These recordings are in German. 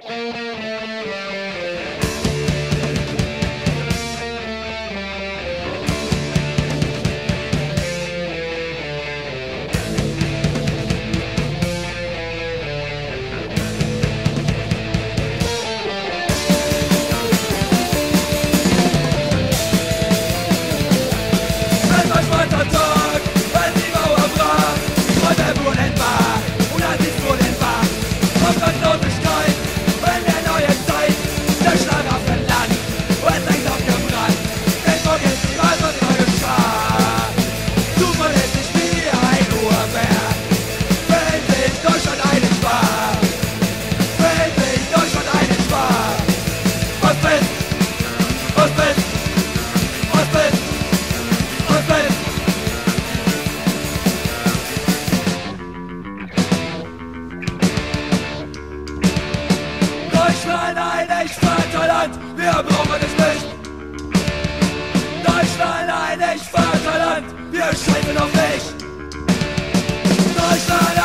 Thank you. Land, wir brauchen es nicht. Deutschland, ein echt Vaterland, wir scheißen auf dich. Deutschland,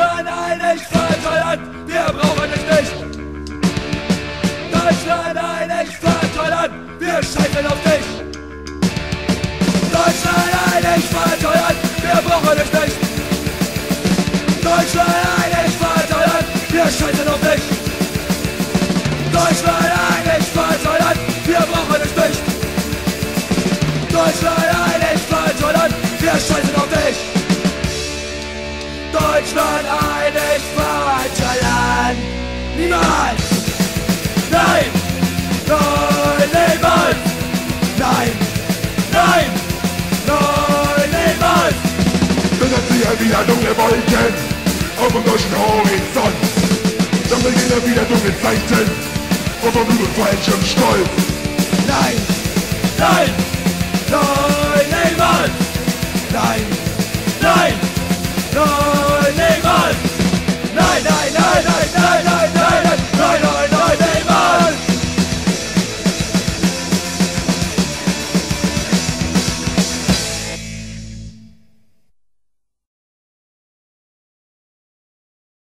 Deutschland ein echt Land, wir brauchen es nicht. Deutschland ein echt Land, wir scheitern auf dich. Deutschland ein echt Land, wir brauchen es nicht. Deutschland ein echt Land, wir scheitern auf dich. Deutschland ein echt Land, wir brauchen es nicht. Deutschland Deutschland ein nicht falscher Land. Niemals! Nein! Nein, niemals! Nein! Nein! Nein, niemals! Können wir wieder dunkle Wolken auf dem deutschen Horizont? Dann beginnen wieder dunkle Zeiten auf dem falschem Stolz. Nein! Nein! Nein, niemals! Nein! Nein! Nein!